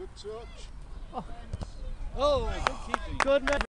Good touch. Oh, good keeping. Good man.